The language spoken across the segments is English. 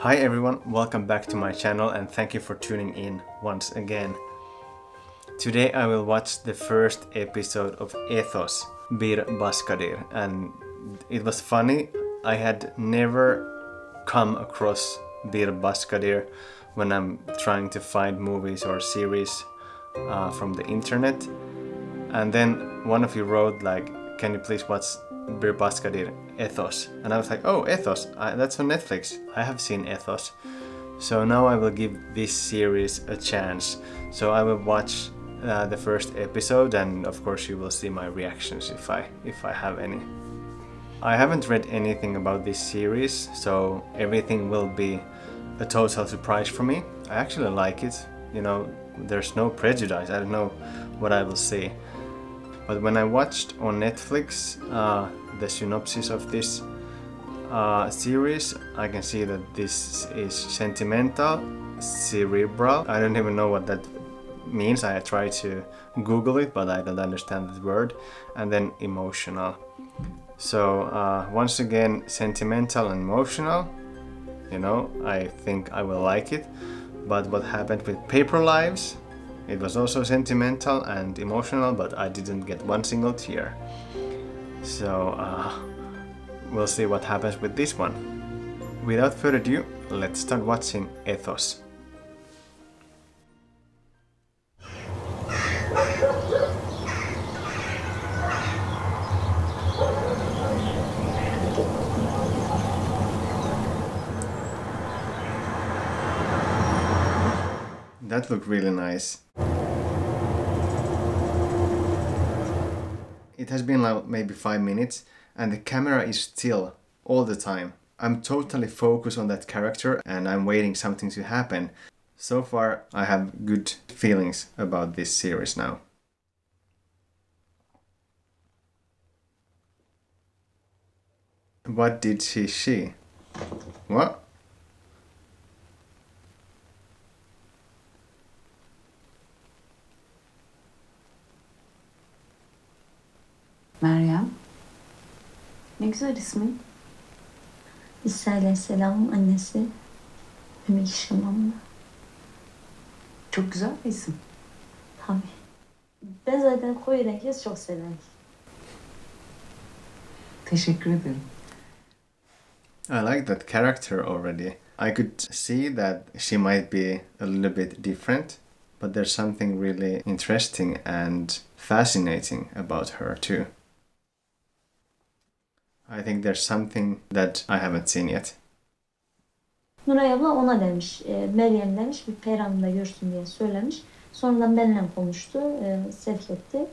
Hi everyone, welcome back to my channel and thank you for tuning in once again. Today I will watch the first episode of Ethos, Bir Başkadır, and it was funny. I had never come across Bir Başkadır when I'm trying to find movies or series uh, from the internet. And then one of you wrote like, can you please watch Bir Başkadır Ethos? And I was like, oh, Ethos, I, that's on Netflix. I have seen Ethos. So now I will give this series a chance. So I will watch uh, the first episode, and of course you will see my reactions if I if I have any. I haven't read anything about this series, so everything will be a total surprise for me. I actually like it. You know, there's no prejudice. I don't know what I will see. But when I watched on Netflix uh, the synopsis of this uh, series, I can see that this is sentimental, cerebral. I don't even know what that means. I tried to Google it, but I don't understand the word. And then emotional. So uh, once again, sentimental and emotional. You know, I think I will like it. But what happened with Paper Lives? It was also sentimental and emotional, but I didn't get one single tear. So uh, we'll see what happens with this one. Without further ado, let's start watching Ethos. That looked really nice. It has been like maybe five minutes and the camera is still all the time. I'm totally focused on that character and I'm waiting something to happen. So far I have good feelings about this series now. What did she she? What? Meryem. Ne güzel ismin. İsa Aleyhisselam'ın annesi Ümmü Şamam'la. Çok güzel bir isim. Tabii. Ben zaten koyu renkli çok severim. Teşekkür ederim. I like that character already. I could see that she might be a little bit different, but there's something really interesting and fascinating about her too. I think there's something that I haven't seen yet. Nuray abla ona demiş, e, Meryem demiş bir peygamberle görsün diye söylemiş. Sonradan benimle konuştu, e, sevk etti.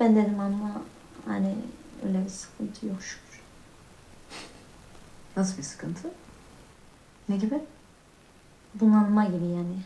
Ben dedim ama hani öyle bir sıkıntı yok şükür. Nasıl bir sıkıntı? Ne gibi? Bunalma gibi yani.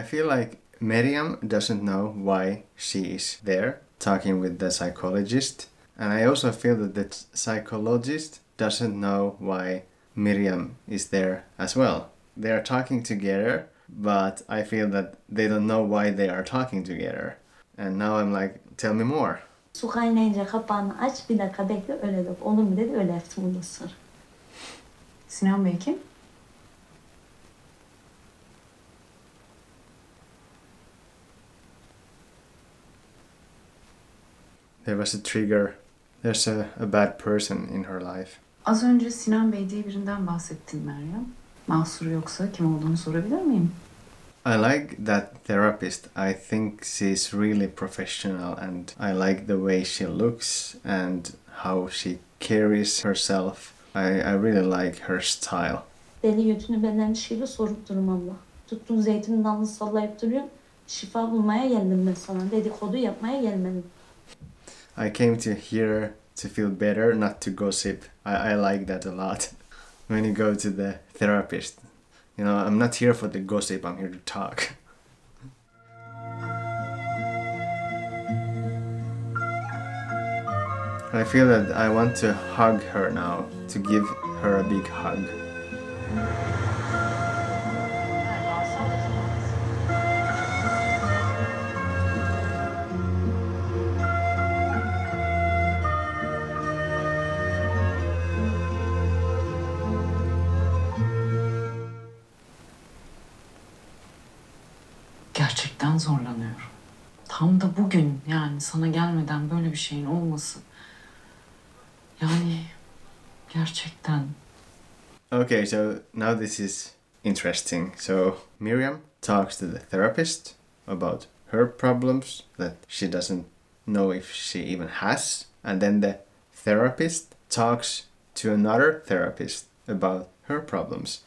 I feel like Miriam doesn't know why she is there talking with the psychologist. And I also feel that the psychologist doesn't know why Miriam is there as well. They are talking together, but I feel that they don't know why they are talking together. And now I'm like, tell me more. Su kaynayınca kapağını aç, bir dakika bekle öyle dök. Olur mu dedi, öyle yaptım ondan sonra. Sinan Bey kim? There was a trigger. There's a, a bad person in her life. Az önce Sinan Bey diye birinden bahsettin Meryem. Mahsuru yoksa kim olduğunu sorabilir miyim? I like that therapist. I think she's really professional and I like the way she looks and how she carries herself. I, I really like her style. Deli götünü benden şiiri sorup durum abla. Tuttun zeytin dalını sallayıp duruyorsun. Şifa bulmaya geldim ben sana. Dedikodu yapmaya gelmedim. I came to here to feel better, not to gossip. I, I like that a lot. when you go to the therapist, you know, I'm not here for the gossip, I'm here to talk. I feel that I want to hug her now, to give her a big hug. Gerçekten zorlanıyorum. Tam da bugün yani sana gelmeden böyle bir şeyin olması. Yani gerçekten Okay, so now this is interesting. So Miriam talks to the therapist about her problems that she doesn't know if she even has, and then the therapist talks to another therapist about her problems.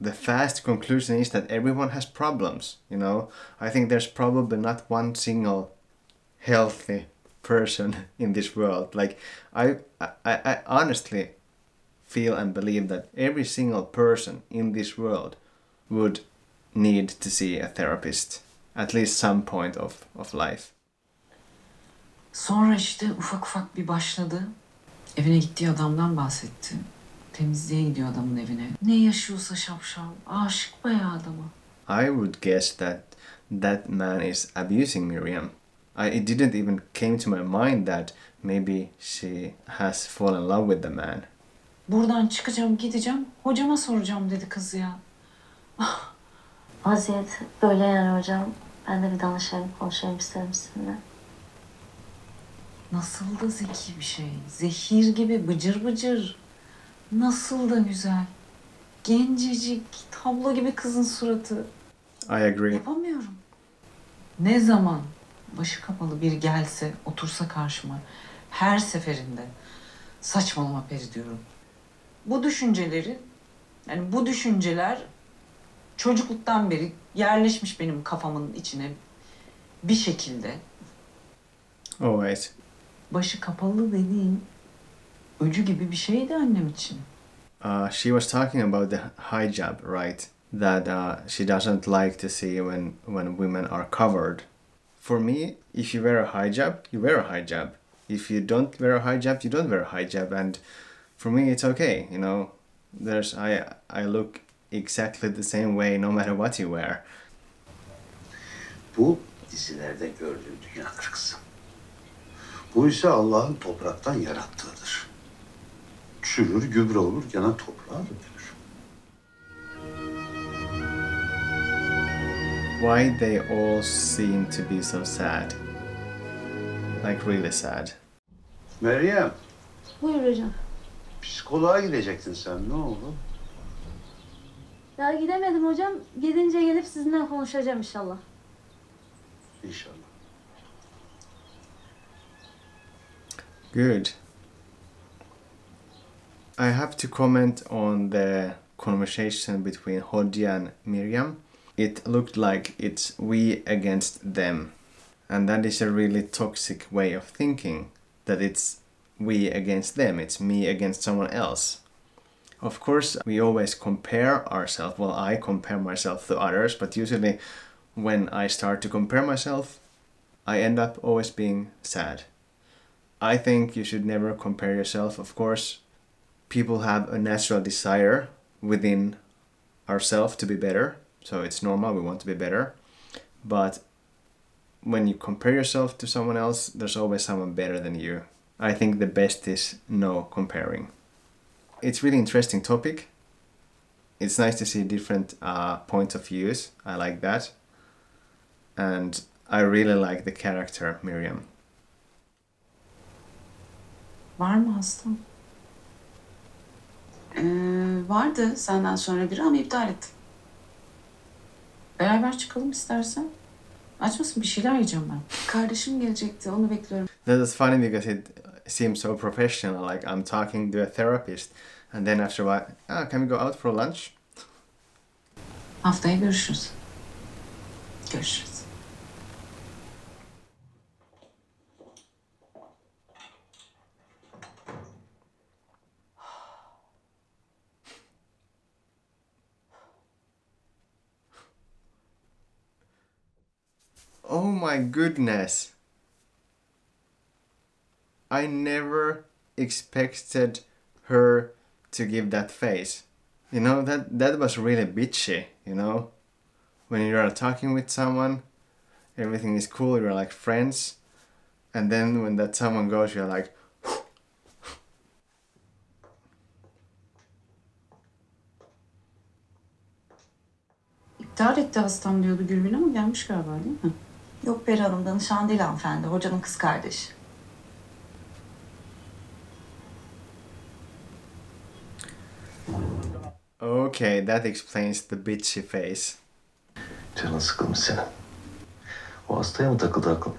The fast conclusion is that everyone has problems, you know. I think there's probably not one single healthy person in this world. Like I I, I honestly feel and believe that every single person in this world would need to see a therapist at least some point of, of life. Sonra işte ufak ufak bir başladı. Evine gittiği adamdan bahsetti. Temizliğe gidiyor adamın evine. Ne yaşıyorsa şapşal. Aşık bayağı adama. I would guess that that man is abusing Miriam. I, it didn't even came to my mind that maybe she has fallen in love with the man. Buradan çıkacağım gideceğim. Hocama soracağım dedi kız ya. Vaziyet böyle yani hocam. Ben de bir danışayım, konuşayım isterim sizinle. Nasıl da zeki bir şey. Zehir gibi bıcır bıcır. Nasıl da güzel. Gencecik, tablo gibi kızın suratı. I agree. Yapamıyorum. Ne zaman başı kapalı bir gelse, otursa karşıma her seferinde saçmalama peri diyorum. Bu düşünceleri, yani bu düşünceler çocukluktan beri yerleşmiş benim kafamın içine bir şekilde. Always. Başı kapalı dediğin öcü gibi bir şeydi annem için. Uh, she was talking about the hijab, right? That uh, she doesn't like to see when when women are covered. For me, if you wear a hijab, you wear a hijab. If you don't wear a hijab, you don't wear a hijab. And for me, it's okay. You know, there's I I look exactly the same way no matter what you wear. Bu dizilerde gördüğün dünyadır kızım. Bu ise Allah'ın topraktan yarattığıdır. Çürür, gübre olur, gene toprağa dökülür. Why they all seem to be so sad? Like really sad. Meryem, Buyur hocam. psikoloğa gidecektin sen. Ne oldu? Ya gidemedim hocam. Gidince gelip sizinle konuşacağım inşallah. İnşallah. Good. I have to comment on the conversation between Hodja and Miriam. It looked like it's we against them. And that is a really toxic way of thinking that it's we against them, it's me against someone else. Of course, we always compare ourselves. Well, I compare myself to others, but usually when I start to compare myself, I end up always being sad. I think you should never compare yourself. Of course, people have a natural desire within ourselves to be better, so it's normal, we want to be better. But when you compare yourself to someone else, there's always someone better than you. I think the best is no comparing. It's really interesting topic. It's nice to see different uh, points of views. I like that, and I really like the character Miriam. Var mı hastam? Ee, vardı senden sonra biri ama iptal ettim. Beraber çıkalım istersen. Aç mısın? Bir şeyler yiyeceğim ben. Kardeşim gelecekti onu bekliyorum. That is funny because it seems so professional. Like I'm talking to a therapist, and then after a while, ah, can we go out for lunch? Haftaya görüşürüz. Görüşürüz. My goodness! I never expected her to give that face. You know that that was really bitchy. You know, when you are talking with someone, everything is cool. You're like friends, and then when that someone goes, you're like. İptal etti hastam diyordu Gülbin ama gelmiş galiba değil mi? Yok Peri Hanım danışan değil hanımefendi. Hocanın kız kardeşi. Okay, that explains the bitchy face. Canın sıkılmış senin. O hastaya mı takıldı aklın?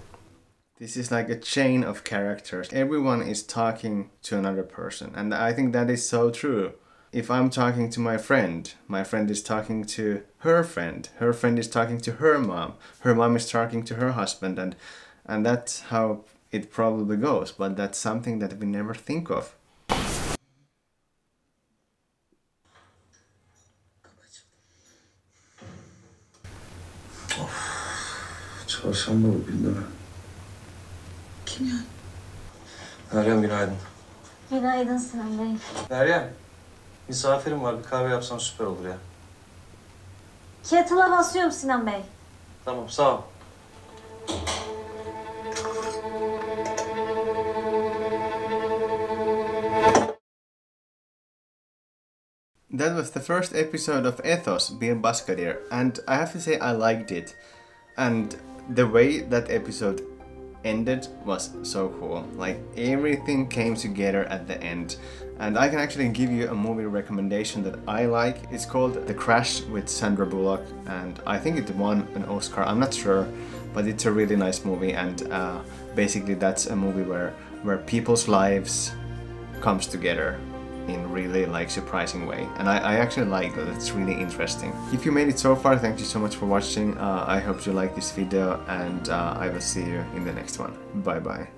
This is like a chain of characters. Everyone is talking to another person, and I think that is so true. If I'm talking to my friend, my friend is talking to her friend, her friend is talking to her mom, her mom is talking to her husband, and and that's how it probably goes. But that's something that we never think of. Çarşamba bugün değil mi? Kim yani? Meryem günaydın. Günaydın Sinan Bey. Meryem, misafirim var. Bir kahve yapsan süper olur ya. Kettle'a basıyorum Sinan Bey. Tamam, sağ ol. That was the first episode of Ethos, Bir Başkadır, and I have to say I liked it. And the way that episode ended was so cool. Like everything came together at the end. And I can actually give you a movie recommendation that I like. It's called The Crash with Sandra Bullock, and I think it won an Oscar. I'm not sure, but it's a really nice movie. And uh, basically, that's a movie where where people's lives comes together in really like surprising way. And I, I actually like that. It's really interesting. If you made it so far thank you so much for watching. Uh, I hope you like this video and uh, I will see you in the next one. Bye bye